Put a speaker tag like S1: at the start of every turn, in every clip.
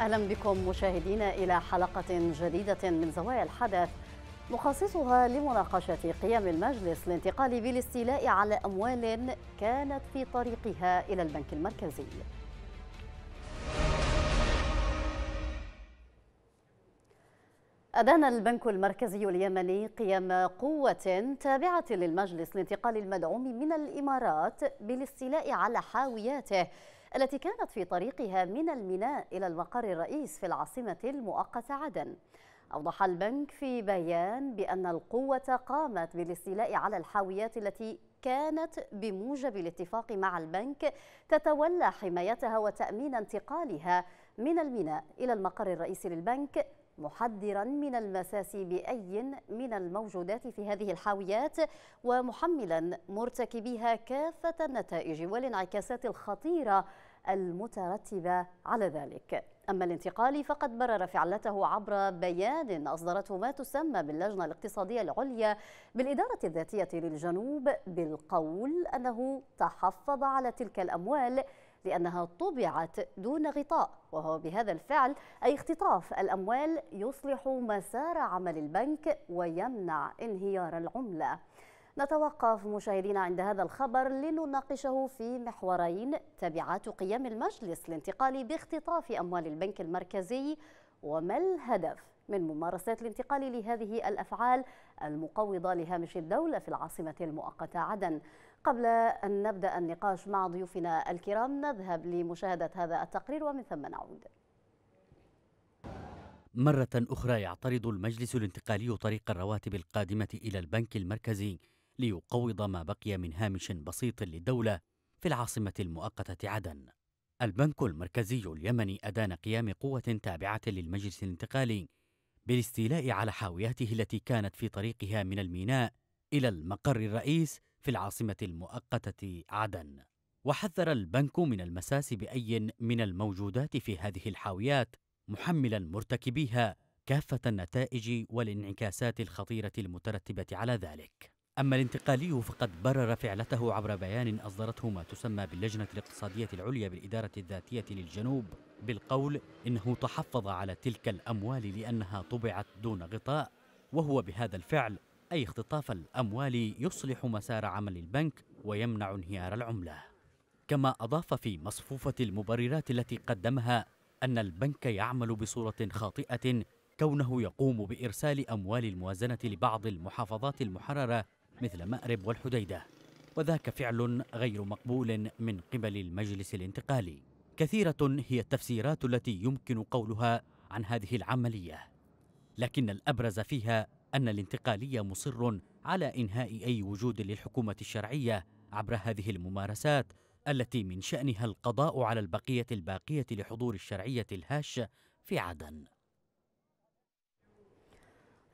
S1: أهلا بكم مشاهدينا إلى حلقة جديدة من زوايا الحدث مخصصها لمناقشة قيام المجلس الانتقالي بالاستيلاء على أموال كانت في طريقها إلى البنك المركزي. أدان البنك المركزي اليمني قيام قوة تابعة للمجلس الانتقالي المدعوم من الإمارات بالاستيلاء على حاوياته التي كانت في طريقها من الميناء إلى المقر الرئيس في العاصمة المؤقتة عدن. أوضح البنك في بيان بأن القوة قامت بالاستيلاء على الحاويات التي كانت بموجب الاتفاق مع البنك تتولى حمايتها وتأمين انتقالها من الميناء إلى المقر الرئيسي للبنك محذرا من المساس بأي من الموجودات في هذه الحاويات ومحملا مرتكبيها كافة النتائج والانعكاسات الخطيرة المترتبة على ذلك. أما الانتقال فقد برر فعلته عبر بيان أصدرته ما تسمى باللجنة الاقتصادية العليا بالإدارة الذاتية للجنوب بالقول أنه تحفظ على تلك الأموال لأنها طبعت دون غطاء وهو بهذا الفعل أي اختطاف الأموال يصلح مسار عمل البنك ويمنع انهيار العملة. نتوقف مشاهدينا عند هذا الخبر لنناقشه في محورين تبعات قيام المجلس الانتقالي باختطاف أموال البنك المركزي وما الهدف من ممارسات الانتقال لهذه الأفعال المقوضة لهامش الدولة في العاصمة المؤقتة عدن. قبل أن نبدأ النقاش مع ضيوفنا الكرام نذهب لمشاهدة هذا التقرير ومن ثم نعود
S2: مرة أخرى يعترض المجلس الانتقالي طريق الرواتب القادمة إلى البنك المركزي ليقوض ما بقي من هامش بسيط للدولة في العاصمة المؤقتة عدن. البنك المركزي اليمني أدان قيام قوة تابعة للمجلس الانتقالي بالاستيلاء على حاوياته التي كانت في طريقها من الميناء إلى المقر الرئيس في العاصمة المؤقتة عدن. وحذر البنك من المساس بأي من الموجودات في هذه الحاويات محملا مرتكبيها كافة النتائج والانعكاسات الخطيرة المترتبة على ذلك. أما الانتقالي فقد برر فعلته عبر بيان أصدرته ما تسمى باللجنة الاقتصادية العليا بالإدارة الذاتية للجنوب بالقول إنه تحفظ على تلك الأموال لأنها طبعت دون غطاء وهو بهذا الفعل أي اختطاف الأموال يصلح مسار عمل البنك ويمنع انهيار العملة. كما أضاف في مصفوفة المبررات التي قدمها أن البنك يعمل بصورة خاطئة كونه يقوم بإرسال أموال الموازنة لبعض المحافظات المحررة مثل مأرب والحديدة. وذاك فعل غير مقبول من قبل المجلس الانتقالي. كثيرة هي التفسيرات التي يمكن قولها عن هذه العملية. لكن الأبرز فيها أن الانتقالي مصر على إنهاء أي وجود للحكومة الشرعية عبر هذه الممارسات التي من شأنها القضاء على البقية الباقية لحضور الشرعية الهاشة في عدن.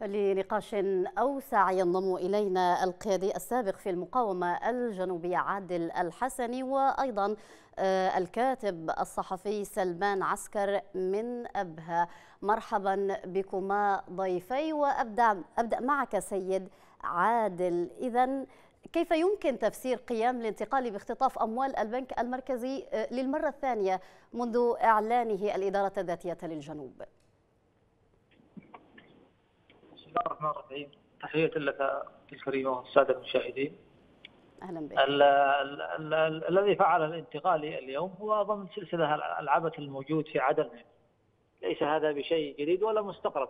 S1: لنقاش أوسع ينضم إلينا القيادي السابق في المقاومة الجنوبية عادل الحسني وأيضا الكاتب الصحفي سلمان عسكر من أبها. مرحبا بكما ضيفي وأبدأ أبدأ معك سيد عادل. إذا كيف يمكن تفسير قيام الانتقال باختطاف أموال البنك المركزي للمرة الثانية منذ إعلانه الإدارة الذاتية للجنوب؟
S3: بسم الله الرحمن الرحيم. تحية لك الكريمة والسادة المشاهدين.
S1: أهلا بك.
S3: الذي فعل الانتقالي اليوم هو ضمن سلسلة العبث الموجود في عدن. ليس هذا بشيء جديد ولا مستقرب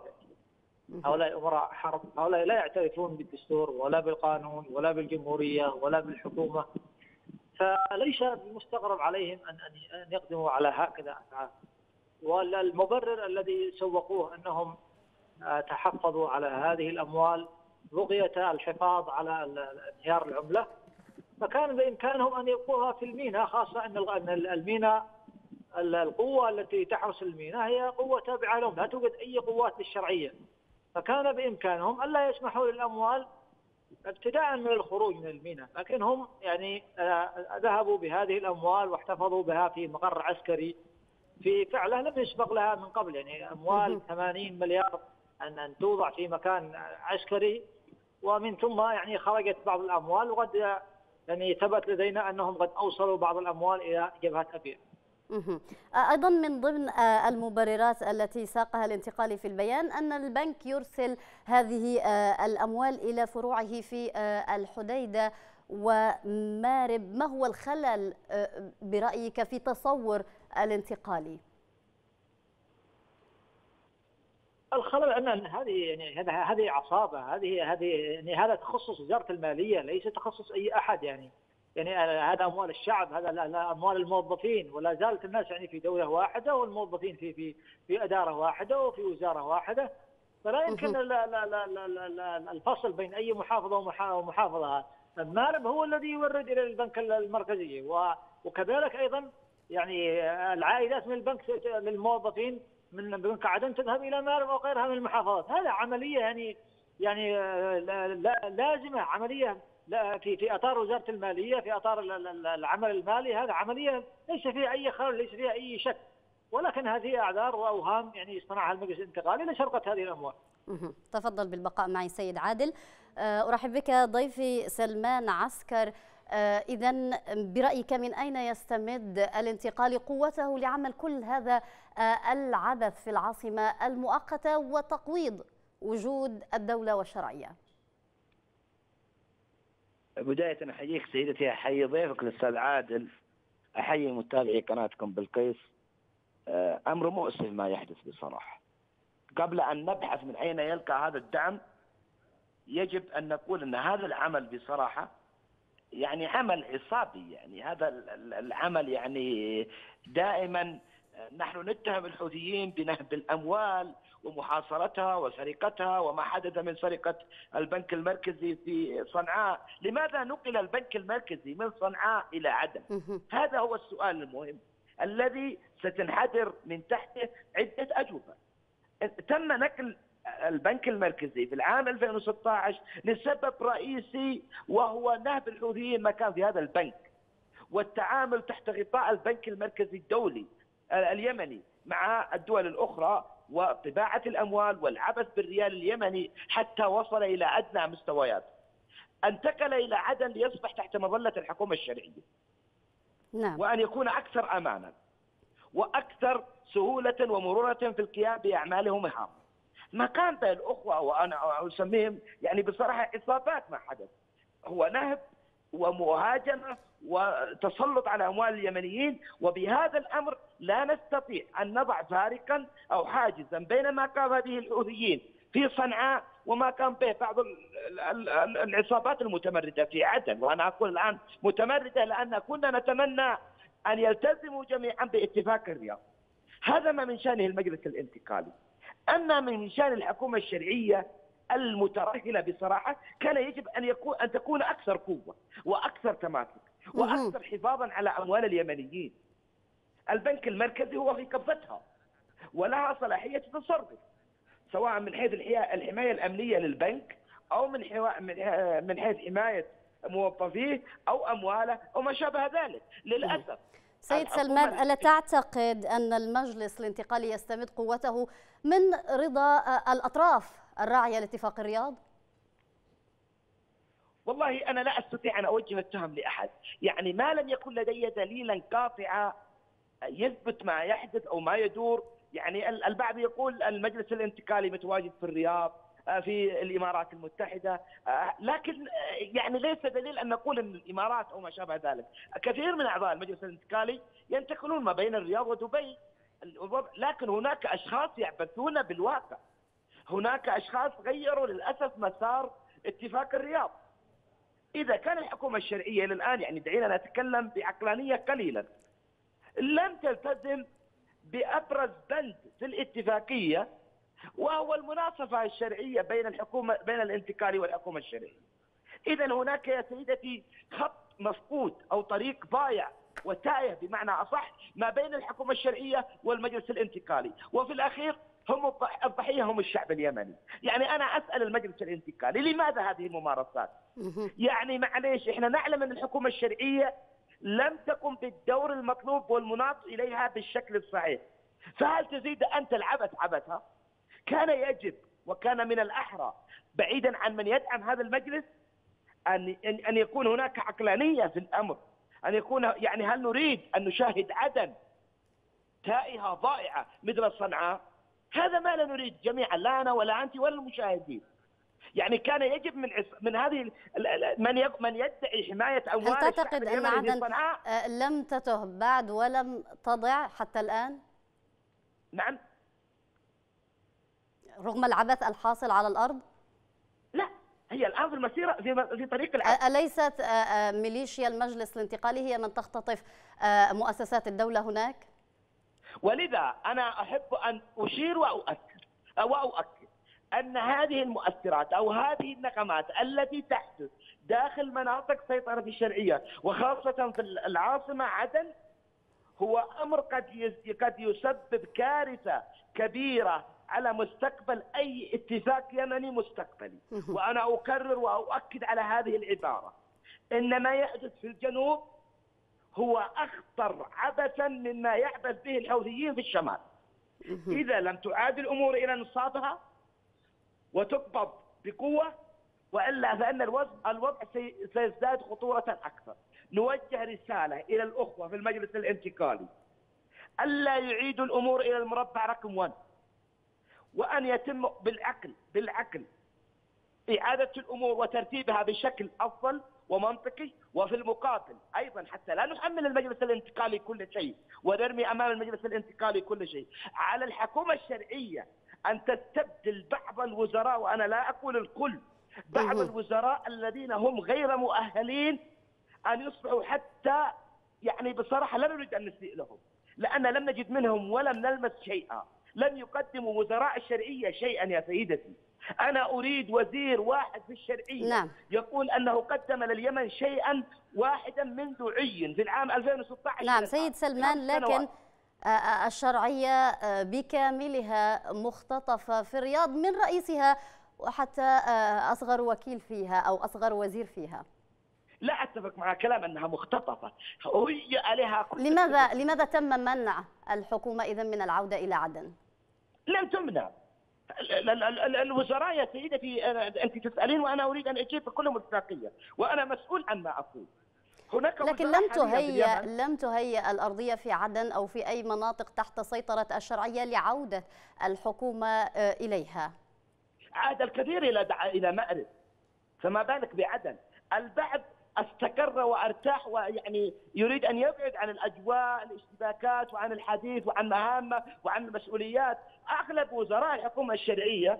S3: هؤلاء أمراء حرب. هؤلاء لا يعترفون بالدستور ولا بالقانون ولا بالجمهورية ولا بالحكومة. فليس بمستغرب عليهم أن أن يقدموا على هكذا أفعال. والمبرر الذي سوقوه أنهم تحفظوا على هذه الأموال بغية الحفاظ على انهيار العملة. فكان بإمكانهم أن يبقوها في الميناء خاصة أن الميناء القوة التي تحرس الميناء هي قوة تابعة لهم لا توجد أي قوات للشرعية فكان بإمكانهم ألا يسمحوا للأموال ابتداء من الخروج من الميناء لكن هم يعني ذهبوا بهذه الأموال واحتفظوا بها في مقر عسكري في فعلة لم يسبق لها من قبل. يعني أموال 80 مليار أن أن توضع في مكان عسكري ومن ثم يعني خرجت بعض الأموال وقد يعني ثبت لدينا أنهم قد أوصلوا بعض الأموال إلى جبهة أبيع
S1: أيضا من ضمن المبررات التي ساقها الانتقالي في البيان أن البنك يرسل هذه الأموال إلى فروعه في الحديدة ومارب. ما هو الخلل برأيك في تصور الانتقالي؟
S3: الخلل أن هذه يعني هذا هذه عصابة هذه هذه يعني هذا تخصص وزارة المالية ليس تخصص أي أحد يعني. يعني هذا أموال الشعب هذا أموال الموظفين. ولا زالت الناس يعني في دولة واحدة والموظفين في في في إدارة واحدة وفي وزارة واحدة. فلا يمكن الفصل بين أي محافظة ومحافظة. المارب هو الذي يورد إلى البنك المركزي. وكذلك أيضا يعني العائدات من البنك للموظفين من بنك عدن تذهب إلى مارب أو غيرها من المحافظات. هذا عملية يعني يعني لازمة عملية. في في أطار وزارة المالية في أطار العمل المالي هذا عملية ليس فيها أي خلل ليس فيها أي شك. ولكن هذه أعذار وأوهام يعني يصنعها المجلس الانتقالي لسرقه هذه الاموال.
S1: تفضل بالبقاء معي سيد عادل. آه، أرحب بك ضيفي سلمان عسكر. آه، اذا برأيك من أين يستمد الانتقالي قوته لعمل كل هذا آه، العبث في العاصمة المؤقتة وتقويض وجود الدولة والشرعية؟
S4: بداية أحييك سيدتي أحيي ضيفك الأستاذ عادل أحيي متابعي قناتكم بالقيس آه، أمر مؤسف ما يحدث بصراحة قبل أن نبحث من أين يلقى هذا الدعم يجب أن نقول أن هذا العمل بصراحة يعني عمل عصابي يعني هذا العمل يعني دائما نحن نتهم الحوثيين بنهب الاموال ومحاصرتها وسرقتها وما حدث من سرقة البنك المركزي في صنعاء، لماذا نقل البنك المركزي من صنعاء إلى عدن؟ هذا هو السؤال المهم الذي ستنحدر من تحته عدة أجوبة. تم نقل البنك المركزي في العام 2016 لسبب رئيسي وهو نهب الحوثيين مكان في هذا البنك والتعامل تحت غطاء البنك المركزي الدولي اليمني مع الدول الأخرى وطباعة الأموال والعبث بالريال اليمني حتى وصل إلى أدنى مستويات. انتقل إلى عدن ليصبح تحت مظلة الحكومة الشرعية. نعم. وأن يكون أكثر أمانا وأكثر سهولة ومرونة في القيام بأعمالهم هام. ما كان بين الأخوة وأنا أسميهم يعني بصراحة إصابات ما حدث. هو نهب ومهاجمة وتسلط على أموال اليمنيين وبهذا الأمر لا نستطيع أن نضع فارقا أو حاجزا بين ما قام به الحوثيين في صنعاء وما كان به بعض العصابات المتمردة في عدن وأنا أقول الآن متمردة لأن كنا نتمنى أن يلتزموا جميعا باتفاق الرياض. هذا ما من شأنه المجلس الانتقالي. أما من شأن الحكومة الشرعية المترهله بصراحة كان يجب أن يكون أن تكون أكثر قوة وأكثر تماسك وأكثر حفاظا على أموال اليمنيين. البنك المركزي هو في قبضتها ولها صلاحية التصرف سواء من حيث الحماية الأمنية للبنك أو من من حيث حماية موظفيه أو أمواله أو ما شابه ذلك للأسف
S1: سيد سلمان ألا تعتقد أن المجلس الانتقالي يستمد قوته من رضا الأطراف الراعية لاتفاق الرياض؟
S4: والله أنا لا أستطيع أن أوجه التهم لأحد. يعني ما لم يكن لدي دليلا قاطعا يثبت ما يحدث أو ما يدور. يعني البعض يقول المجلس الانتقالي متواجد في الرياض آه، في الإمارات المتحدة. آه، لكن آه، يعني ليس دليل أن نقول إن الإمارات أو ما شابه ذلك. كثير من أعضاء المجلس الانتقالي ينتقلون ما بين الرياض ودبي. لكن هناك أشخاص يعبثون بالواقع. هناك أشخاص غيروا للأسف مسار اتفاق الرياض. إذا كان الحكومة الشرعية إلى الآن يعني دعينا نتكلم بعقلانية قليلا لم تلتزم بأبرز بند في الاتفاقية وهو المناصفة الشرعية بين الحكومة بين الانتقالي والحكومة الشرعية. اذا هناك يا سيدتي خط مفقود أو طريق ضايع وتائه بمعنى أصح ما بين الحكومة الشرعية والمجلس الانتقالي، وفي الأخير هم الضحية هم الشعب اليمني، يعني أنا أسأل المجلس الانتقالي لماذا هذه الممارسات؟ يعني معليش إحنا نعلم إن الحكومة الشرعية لم تقم بالدور المطلوب والمناط إليها بالشكل الصحيح. فهل تزيد انت العبث عبثها؟ كان يجب وكان من الأحرى بعيدا عن من يدعم هذا المجلس أن أن يكون هناك عقلانية في الأمر أن يكون يعني هل نريد أن نشاهد عدن تائهة ضائعة مثل صنعاء هذا ما لا نريد جميعا لا أنا ولا أنت ولا المشاهدين يعني كان يجب من من هذه من من يدعي حماية أموال
S1: هل تعتقد أن عدن آه، لم تته بعد ولم تضع حتى الآن؟
S4: نعم
S1: رغم العبث الحاصل على الأرض؟
S4: لا هي الان في المسيرة في في طريق العبث
S1: أليست ميليشيا المجلس الانتقالي هي من تختطف مؤسسات الدولة هناك؟
S4: ولذا أنا أحب أن أشير وأؤكد وأؤكد أن هذه المؤثرات أو هذه النقمات التي تحدث داخل مناطق سيطرة الشرعية وخاصة في العاصمة عدن هو أمر قد قد يسبب كارثة كبيرة على مستقبل أي اتفاق يمني مستقبلي. وأنا اكرر وأؤكد على هذه العبارة. إن ما يحدث في الجنوب هو أخطر عبثا مما يعبث به الحوثيين في الشمال. إذا لم تعاد الأمور إلى نصابها وتقبض بقوة وإلا فإن الوضع الوضع سيزداد خطورة أكثر. نوجه رسالة إلى الأخوة في المجلس الانتقالي. ألا يعيدوا الأمور إلى المربع رقم 1 وأن يتم بالعقل بالعقل إعادة الأمور وترتيبها بشكل أفضل ومنطقي وفي المقابل أيضا حتى لا نحمل المجلس الانتقالي كل شيء ونرمي أمام المجلس الانتقالي كل شيء. على الحكومة الشرعية أن تستبدل بعض الوزراء وأنا لا أقول الكل بعض الوزراء الذين هم غير مؤهلين أن يصبحوا حتى يعني بصراحة لا نريد أن نسيء لهم لأن لم نجد منهم ولم نلمس شيئا. لم يقدموا وزراء الشرعية شيئا يا سيدتي. أنا أريد وزير واحد في الشرعية
S1: نعم.
S4: يقول أنه قدم لليمن شيئا واحدا منذ عين في العام 2016
S1: نعم سيد سلمان لكن آه، آه، الشرعية آه، بكاملها مختطفة في الرياض من رئيسها وحتى أصغر وكيل فيها أو أصغر وزير فيها.
S4: لا أتفق مع كلام أنها مختطفة. هي عليها
S1: كل لماذا لماذا تم منع الحكومة اذا من العودة إلى عدن؟
S4: لم تمنع. الوزراء يا سيدتي أنت تسألين وأنا أريد أن أجيب بكل مصداقيه وأنا مسؤول عما أقول.
S1: هناك لكن لم تهيأ لم تهيأ الأرضية في عدن أو في أي مناطق تحت سيطرة الشرعية لعودة الحكومة آه، إليها.
S4: عاد الكثير إلى إلى مأرب. فما بالك بعدن. البعض أستقر وأرتاح ويعني يريد أن يبعد عن الأجواء الاشتباكات وعن الحديث وعن مهامه وعن المسؤوليات. أغلب وزراء الحكومة الشرعية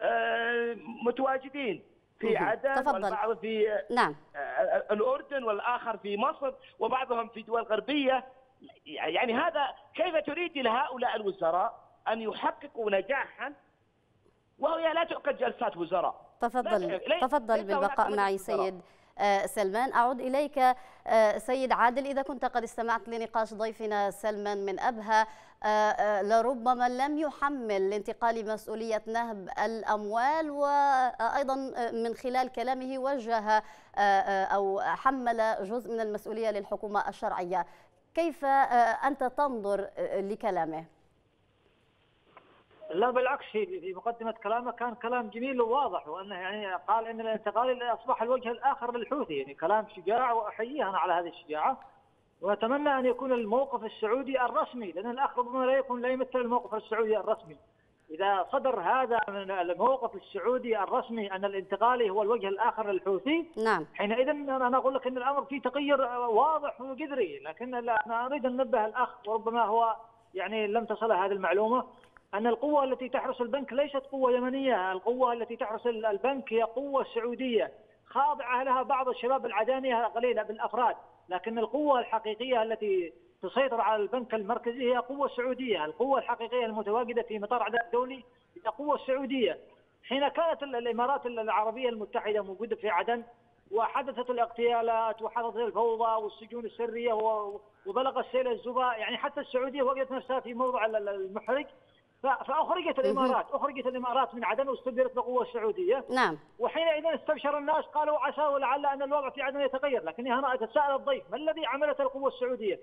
S4: آه، متواجدين في عدن تفضل. والبعض في
S1: نعم.
S4: آه، الأردن والآخر في مصر وبعضهم في دول غربية. يعني هذا كيف تريد لهؤلاء الوزراء أن يحققوا نجاحا؟ وهي لا تعقد جلسات وزراء.
S1: تفضل. تفضل بالبقاء معي سيد. سلمان أعود إليك آه، سيد عادل إذا كنت قد استمعت لنقاش ضيفنا سلمان من أبها آه، لربما لم يحمل الانتقال مسؤولية نهب الأموال وأيضا من خلال كلامه وجه أو حمل جزء من المسؤولية للحكومة الشرعية كيف أنت تنظر لكلامه؟
S3: لا بالعكس في في مقدمة كلامه كان كلام جميل وواضح وأنه يعني قال إن الانتقال أصبح الوجه الآخر للحوثي يعني كلام شجاع واحييه أنا على هذه الشجاعة. وأتمنى أن يكون الموقف السعودي الرسمي لأن الاخ ربما لا يكون لا يمثل الموقف السعودي الرسمي. إذا صدر هذا من الموقف السعودي الرسمي أن الانتقالي هو الوجه الآخر للحوثي
S1: نعم.
S3: حينئذ أنا أقول لك إن الأمر فيه تغير واضح وجذري لكن أنا أريد أن أنبه الأخ وربما هو يعني لم تصله هذه المعلومة. أن القوة التي تحرس البنك ليست قوة يمنية القوة التي تحرس البنك هي قوة سعودية. خاضعة لها بعض الشباب العدانية قليلة بالأفراد لكن القوة الحقيقية التي تسيطر على البنك المركزي هي قوة سعودية. القوة الحقيقية المتواجدة في مطار عدن الدولي هي قوة سعودية. حين كانت الإمارات العربية المتحدة موجودة في عدن وحدثت الاغتيالات وحدثت الفوضى والسجون السرية وبلغ السيل الزباء يعني حتى السعودية وجدت نفسها في موضع المحرج. فأخرجت الإمارات أخرجت الإمارات من عدن واستبدلت بالقوه السعودية.
S1: نعم.
S3: وحينئذ استبشر الناس قالوا عسى ولعل أن الوضع في عدن يتغير لكني هنا اتساءل الضيف. ما الذي عملته القوة السعودية؟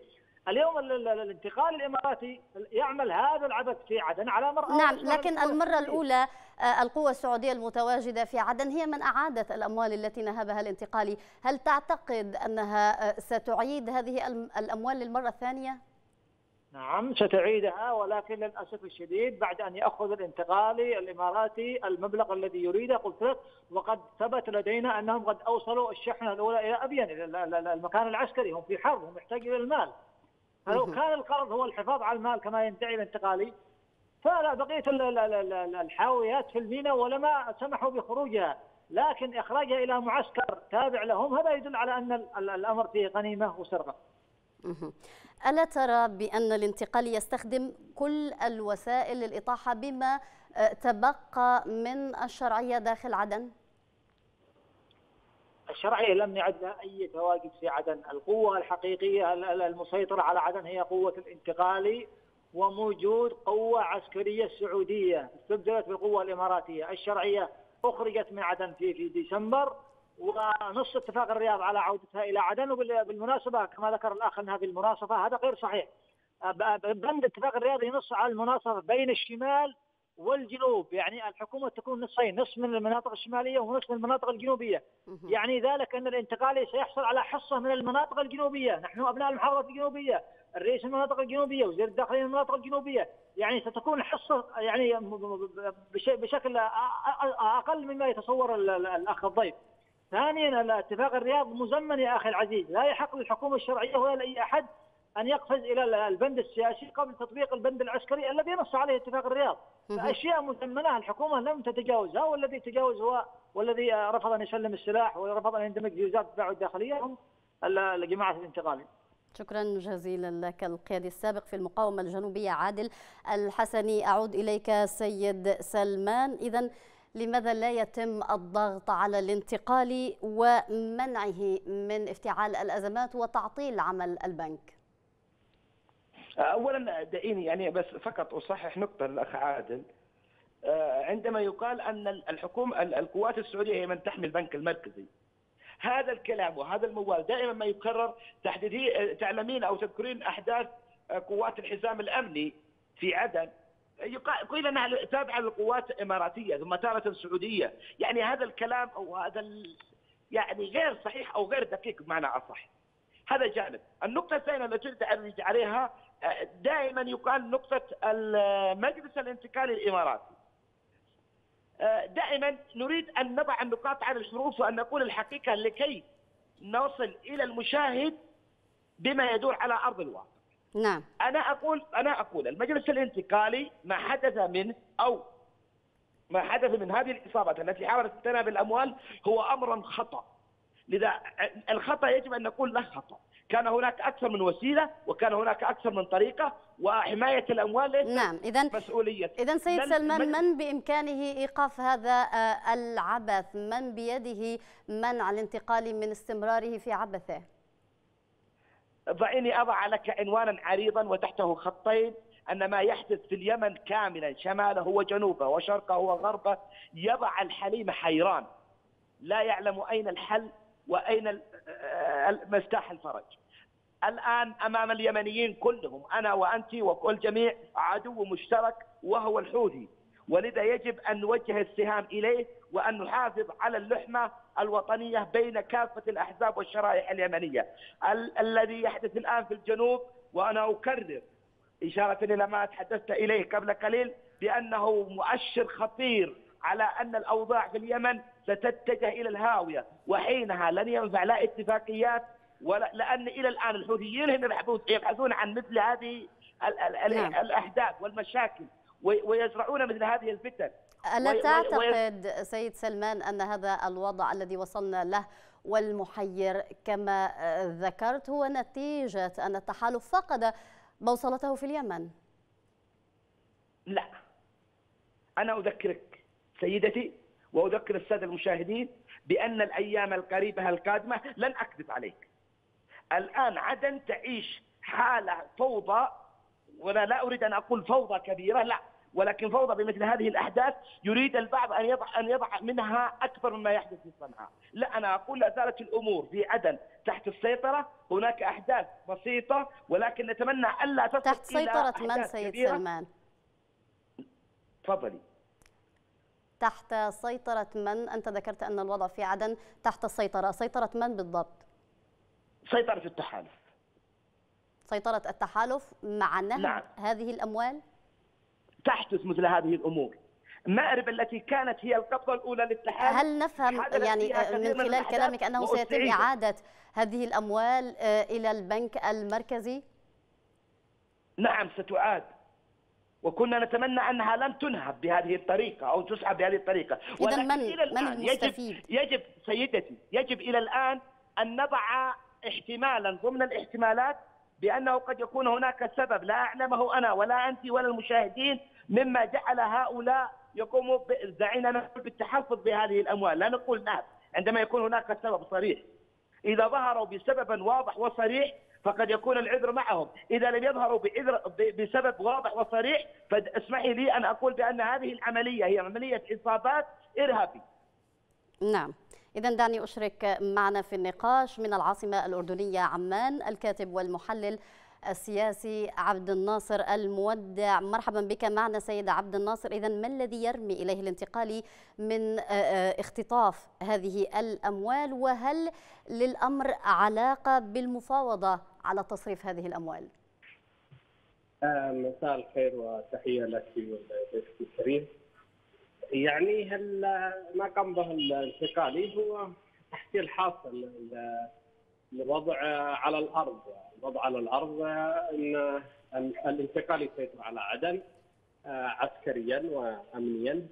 S3: اليوم الانتقال الإماراتي يعمل هذا العبث في عدن على مرأى
S1: نعم لكن المرة الأولى آه، القوة السعودية المتواجدة في عدن هي من أعادت الأموال التي نهبها الانتقالي هل تعتقد أنها آه، ستعيد هذه الأموال للمرة الثانية؟
S3: نعم ستعيدها ولكن للأسف الشديد بعد أن يأخذ الانتقالي الإماراتي المبلغ الذي يريده قلت لك وقد ثبت لدينا أنهم قد أوصلوا الشحنة الأولى إلى أبين إلى المكان العسكري هم في حرب هم يحتاجون إلى المال. فلو كان القرض هو الحفاظ على المال كما ينتهي الانتقالي فلا بقيه الحاويات في الميناء ولما سمحوا بخروجها. لكن إخراجها إلى معسكر تابع لهم هذا يدل على أن الأمر فيه غنيمة وسرقة.
S1: ألا ترى بأن الانتقال يستخدم كل الوسائل للإطاحة بما آه، تبقى من الشرعية داخل عدن؟
S3: الشرعية لم يعد لها أي تواجد في عدن، القوة الحقيقية المسيطرة على عدن هي قوة الانتقالي وموجود قوة عسكرية سعودية استبدلت بالقوه الإماراتية، الشرعية أخرجت من عدن في في ديسمبر ونص اتفاق الرياض على عودتها إلى عدن وبالمناسبة كما ذكر الأخ انها بالمناصفه هذا غير صحيح. بند اتفاق الرياض ينص على المناصفة بين الشمال والجنوب يعني الحكومة تكون نصفين نصف من المناطق الشمالية ونصف من المناطق الجنوبية. يعني ذلك أن الانتقالي سيحصل على حصة من المناطق الجنوبية. نحن أبناء المحافظة الجنوبية الرئيس المناطق الجنوبية وزير الداخلية من المناطق الجنوبية. يعني ستكون حصة يعني بشكل أقل مما يتصور الأخ الضيف. ثانيا اتفاق الرياض مزمن يا أخي العزيز. لا يحق للحكومة الشرعية ولا لأي أحد أن يقفز إلى البند السياسي قبل تطبيق البند العسكري الذي نص عليه اتفاق الرياض. فأشياء مزمنة الحكومة لم تتجاوزها والذي تجاوز هو والذي رفض أن يسلم السلاح ورفض أن يندمج في وزارة الدفاع والداخلية هم الجماعة الانتقالية
S1: شكرا جزيلا لك القيادي السابق في المقاومة الجنوبية عادل الحسني. أعود إليك سيد سلمان. إذا لماذا لا يتم الضغط على الانتقال ومنعه من افتعال الأزمات وتعطيل عمل البنك؟
S4: اولا دعيني يعني بس فقط أصحح نقطة للأخ عادل. آه، عندما يقال أن الحكومة القوات السعودية هي من تحمي البنك المركزي. هذا الكلام وهذا الموال دائما ما يكرر تعلمين أو تذكرين أحداث آه، قوات الحزام الأمني في عدن. قيل إنها تابعة للقوات الإماراتية ثم تارة سعوديه، يعني هذا الكلام أو هذا يعني غير صحيح أو غير دقيق بمعنى أصح. هذا جانب، النقطة الثانية التي تريد عليها آه، دائما يقال نقطة المجلس الانتقالي الإماراتي. آه، دائما نريد أن نضع النقاط على الحروف وأن نقول الحقيقة لكي نصل إلى المشاهد بما يدور على أرض الواقع.
S1: نعم.
S4: أنا أقول أنا أقول المجلس الانتقالي ما حدث منه أو ما حدث من هذه الإصابات التي حاولت تجتنب الاموال هو أمر خطأ. لذا الخطأ يجب أن نقول له خطأ. كان هناك أكثر من وسيلة وكان هناك أكثر من طريقة وحماية الأموال ليست
S1: نعم اذا
S4: مسؤولية
S1: اذا سيد سلمان من بإمكانه إيقاف هذا آه، العبث من بيده منع الانتقال من استمراره في عبثه
S4: ضعيني أضع لك عنوانا عريضا وتحته خطين أن ما يحدث في اليمن كاملا شماله وجنوبه وشرقه وغربه يضع الحليم حيران. لا يعلم أين الحل وأين آه، مفتاح الفرج. الآن أمام اليمنيين كلهم أنا وأنت وكل جميع عدو مشترك وهو الحوثي. ولذا يجب أن نوجه السهام إليه وأن نحافظ على اللحمة الوطنية بين كافة الأحزاب والشرائح اليمنية ال- الذي يحدث الآن في الجنوب وأنا أكرر إشارة إلى ما تحدثت إليه قبل قليل بأنه مؤشر خطير على أن الأوضاع في اليمن ستتجه إلى الهاوية وحينها لن ينفع لا اتفاقيات ولا لأن إلى الآن الحوثيين هم يبحثون عن مثل هذه نعم. الأحداث والمشاكل ويزرعون مثل هذه الفتن
S1: ألا تعتقد سيد سلمان أن هذا الوضع الذي وصلنا له والمحير كما ذكرت هو نتيجة أن التحالف فقد بوصلته في اليمن؟
S4: لا. أنا أذكرك سيدتي وأذكر السادة المشاهدين بأن الأيام القريبة القادمة لن أكذب عليك. الآن عدن تعيش حالة فوضى وأنا لا أريد أن أقول فوضى كبيرة لا. ولكن فوضى بمثل هذه الأحداث يريد البعض أن يضع أن يضع منها أكثر مما يحدث في صنعاء لا أنا أقول لا زالت الأمور في عدن تحت السيطرة. هناك أحداث بسيطة ولكن نتمنى ألا تصل
S1: تحت سيطرة من سيد كبيرة. سلمان؟
S4: تفضلي.
S1: تحت سيطرة من؟ أنت ذكرت أن الوضع في عدن تحت السيطرة سيطرة من بالضبط؟
S4: سيطرة التحالف.
S1: سيطرة التحالف مع نهب نعم. هذه الأموال؟
S4: تحدث مثل هذه الأمور مأرب التي كانت هي القبضة الأولى للتحالف
S1: هل نفهم يعني من خلال كلامك أنه سيتم إعادة هذه الأموال آه، إلى البنك المركزي؟
S4: نعم ستعاد وكنا نتمنى أنها لن تنهب بهذه الطريقة أو تسحب بهذه الطريقة
S1: اذا من إلى الآن من
S4: المستفيد؟ يجب يجب سيدتي يجب إلى الآن أن نضع احتمالا ضمن الاحتمالات بأنه قد يكون هناك سبب لا أعلمه أنا ولا أنت ولا المشاهدين مما جعل هؤلاء يقوموا دعينا نقول بالتحفظ بهذه الأموال. لا نقول نعم عندما يكون هناك سبب صريح. إذا ظهروا بسبب واضح وصريح فقد يكون العذر معهم. إذا لم يظهروا بعذر بسبب واضح وصريح فاسمحي لي أن أقول بأن هذه العملية هي عملية إصابات إرهابي
S1: نعم. إذا دعني أشرك معنا في النقاش من العاصمة الأردنية عمان الكاتب والمحلل السياسي عبد الناصر المودع. مرحبا بك معنا سيد عبد الناصر. إذا ما الذي يرمي إليه الانتقالي من آه، آه، اختطاف هذه الأموال؟ وهل للأمر علاقة بالمفاوضة على تصريف هذه الأموال؟
S5: آه، مساء الخير وتحية لك ولضيفك الكريم. يعني هل ما قام به الانتقالي هو تحصيل حاصل لوضع على الأرض. الوضع على الأرض إن الانتقال يسيطر على عدن عسكريا وامنيا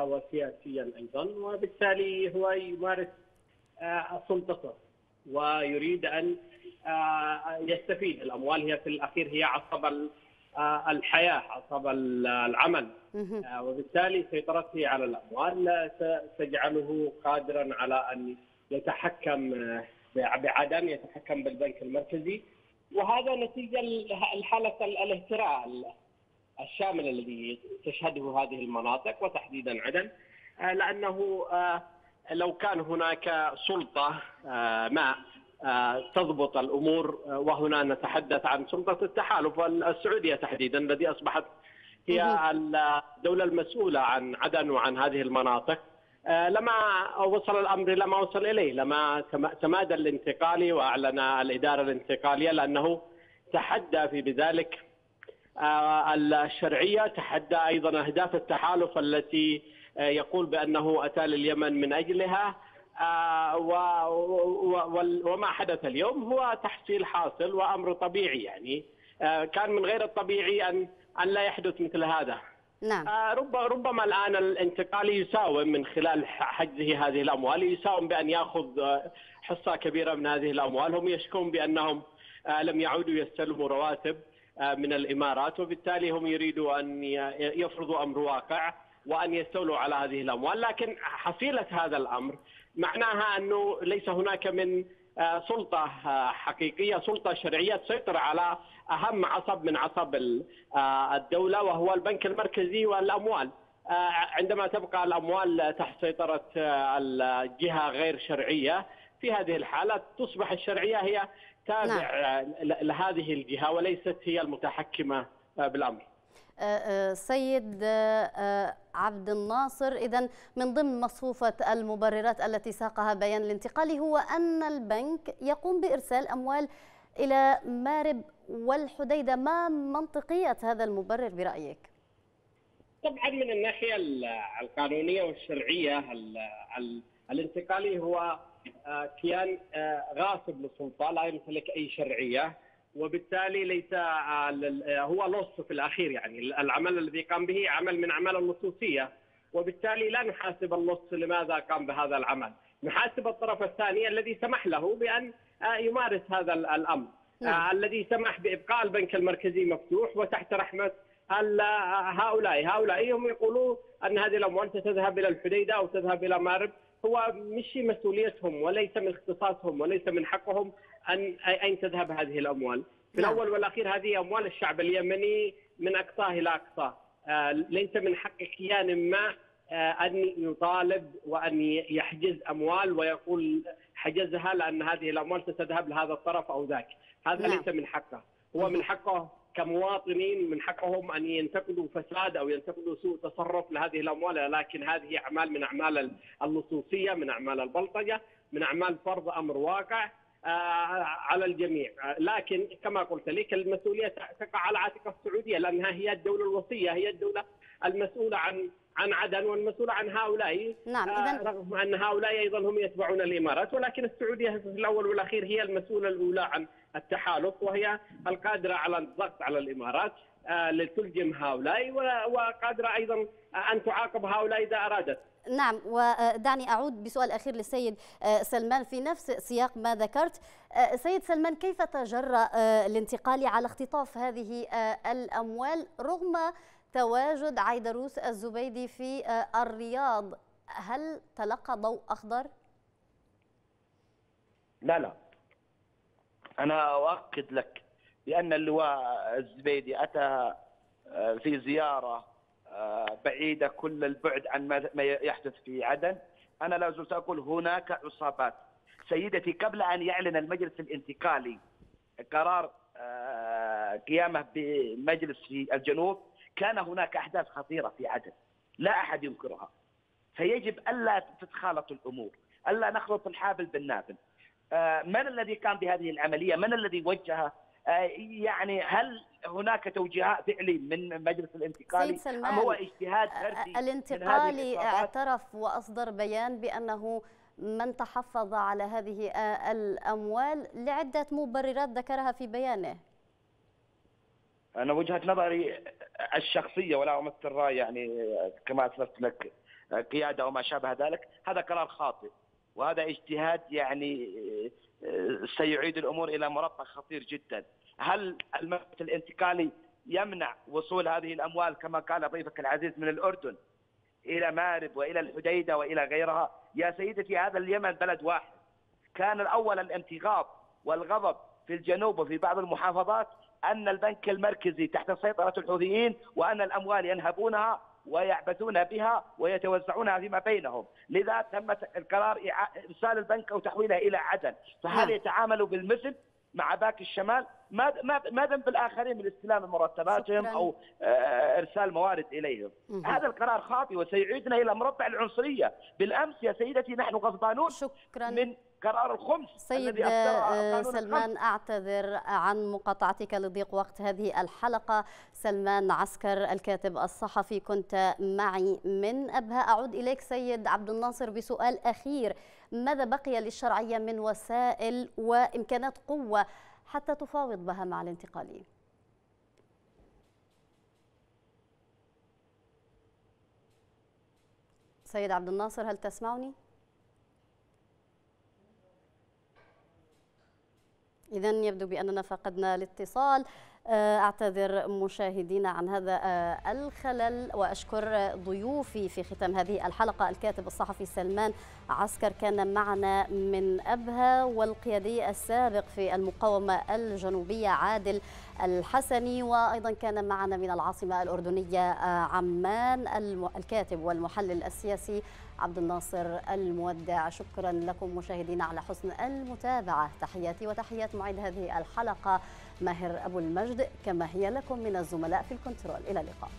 S5: وسياسيا أيضا. وبالتالي هو يمارس سلطته ويريد أن يستفيد. الأموال هي في الأخير هي عصب الحياة عصب العمل. وبالتالي سيطرته على الأموال تجعله قادرا على أن يتحكم بعدم يتحكم بالبنك المركزي. وهذا نتيجة الحاله الاهتراء الشامل الذي تشهده هذه المناطق وتحديدا عدن. آه، لأنه آه، لو كان هناك سلطة آه، ما تضبط الأمور وهنا نتحدث عن سلطة التحالف السعودية تحديدا الذي أصبحت هي الدولة المسؤولة عن عدن وعن هذه المناطق. لما وصل الأمر لما وصل إليه لما تمادى الانتقالي وأعلن الإدارة الانتقالية لأنه تحدى في بذلك. آه، الشرعية تحدى أيضا أهداف التحالف التي آه، يقول بأنه أتى لليمن من أجلها. وما حدث اليوم هو تحصيل حاصل وأمر طبيعي يعني. كان من غير الطبيعي ان أن لا يحدث مثل هذا.
S1: نعم.
S5: آه ربما الآن الانتقالي يساوم من خلال حجزه هذه الأموال. يساوم بأن يأخذ آه، حصة كبيرة من هذه الأموال. هم يشكون بأنهم آه لم يعودوا يستلموا رواتب من الإمارات. وبالتالي هم يريدوا أن يفرضوا أمر واقع وأن يستولوا على هذه الأموال. لكن حصيلة هذا الأمر معناها أنه ليس هناك من سلطة حقيقية سلطة شرعية تسيطر على أهم عصب من عصب آه، الدولة وهو البنك المركزي والأموال عندما تبقى الأموال تحت سيطرة الجهة غير شرعية في هذه الحاله تصبح الشرعية هي تابع نعم. لهذه الجهة وليست هي المتحكمة بالأمر
S1: آه، آه، سيد آه، عبد الناصر إذا من ضمن مصفوفة المبررات التي ساقها بيان الانتقالي هو أن البنك يقوم بإرسال أموال إلى مارب والحديدة ما منطقية هذا المبرر برأيك؟
S5: طبعا من الناحية القانونية والشرعية الانتقالي هو كيان غاصب للسلطة لا يمتلك أي شرعية وبالتالي ليس هو لص في الأخير يعني العمل الذي قام به عمل من أعمال اللصوصية وبالتالي لا نحاسب اللص لماذا قام بهذا العمل نحاسب الطرف الثاني الذي سمح له بأن يمارس هذا الأمر نعم. الذي سمح بإبقاء البنك المركزي مفتوح وتحت رحمة هؤلاء هؤلاء هم يقولون أن هذه الأموال ستذهب إلى الحديدة أو تذهب إلى مارب هو مش مسؤوليتهم وليس من اختصاصهم وليس من حقهم ان أين تذهب هذه الأموال؟ في نعم. الأول والأخير هذه أموال الشعب اليمني من اقصاه إلى اقصاه، آه ليس من حق كيان ما آه أن يطالب وأن يحجز أموال ويقول حجزها لأن هذه الأموال ستذهب لهذا الطرف أو ذاك، هذا نعم. ليس من حقه، هو من حقه كمواطنين من حقهم أن ينتقدوا فساد أو ينتقدوا سوء تصرف لهذه الأموال لكن هذه أعمال من أعمال اللصوصية من أعمال البلطجة من أعمال فرض أمر واقع على الجميع. لكن كما قلت لك المسؤولية تقع على عاتق السعودية لأنها هي الدولة الوصية هي الدولة المسؤولة عن عن عدن والمسؤولة عن هؤلاء.
S1: نعم
S5: إذن رغم أن هؤلاء أيضا هم يتبعون الإمارات ولكن السعودية في الأول والأخير هي المسؤولة الأولى عن التحالف وهي القادرة على الضغط على الإمارات لتلجم هؤلاء وقادرة أيضا أن تعاقب هؤلاء إذا أرادت.
S1: نعم ودعني أعود بسؤال أخير للسيد سلمان. في نفس سياق ما ذكرت سيد سلمان كيف تجرأ الانتقالي على اختطاف هذه الأموال رغم تواجد عيدروس الزبيدي في الرياض. هل تلقى ضوء أخضر؟
S4: لا لا. أنا أؤكد لك بأن اللواء الزبيدي أتى في زيارة بعيدة كل البعد عن ما يحدث في عدن. أنا لا زلت أقول هناك عصابات. سيدتي قبل أن يعلن المجلس الانتقالي قرار قيامه بمجلس في الجنوب كان هناك أحداث خطيرة في عدن لا أحد ينكرها. فيجب ألا تتخالط الأمور ألا نخلط الحابل بالنابل. من الذي قام بهذه العملية؟ من الذي وجهها يعني هل هناك توجيهات فعلي من مجلس الانتقالي؟
S1: سلمان
S4: أم هو اجتهاد فردي
S1: الانتقالي اعترف وأصدر بيان بأنه من تحفظ على هذه الأموال لعدة مبررات ذكرها في بيانه.
S4: أنا وجهة نظري الشخصية ولا أمثل راي يعني كما اسلفت لك قيادة أو ما شابه ذلك هذا قرار خاطئ. وهذا اجتهاد يعني سيعيد الأمور إلى مربع خطير جدا. هل المجلس الانتقالي يمنع وصول هذه الأموال كما قال ضيفك العزيز من الأردن إلى مارب وإلى الحديدة وإلى غيرها؟ يا سيدتي هذا اليمن بلد واحد. كان الأول الانتغاض والغضب في الجنوب وفي بعض المحافظات أن البنك المركزي تحت سيطرة الحوثيين وأن الأموال ينهبونها ويعبثون بها ويتوزعونها فيما بينهم. لذا تم القرار إرسال البنك أو تحويلها إلى عدن فهل يتعاملوا بالمثل؟ مع باقي الشمال ما ما ذنب الاخرين من استلام مرتباتهم أو إرسال موارد إليهم. هذا القرار خاطئ وسيعيدنا إلى مربع العنصرية. بالأمس يا سيدتي نحن غضبانون
S1: شكرا.
S4: من قرار الخمس
S1: سيد سلمان الخمس. أعتذر عن مقاطعتك لضيق وقت هذه الحلقة. سلمان عسكر الكاتب الصحفي كنت معي من أبها. أعود إليك سيد عبد الناصر بسؤال أخير. ماذا بقي للشرعيه من وسائل وإمكانات قوة حتى تفاوض بها مع الانتقاليين سيد عبد الناصر هل تسمعني؟ إذا يبدو بأننا فقدنا الاتصال. أعتذر مشاهدينا عن هذا الخلل وأشكر ضيوفي في ختام هذه الحلقة. الكاتب الصحفي سلمان عسكر كان معنا من أبها والقيادي السابق في المقاومة الجنوبية عادل الحسني وأيضا كان معنا من العاصمة الأردنية عمان الكاتب والمحلل السياسي عبد الناصر المودع. شكرا لكم مشاهدينا على حسن المتابعة. تحياتي وتحيات معيد هذه الحلقة ماهر أبو المجد كما هي لكم من الزملاء في الكنترول. إلى اللقاء.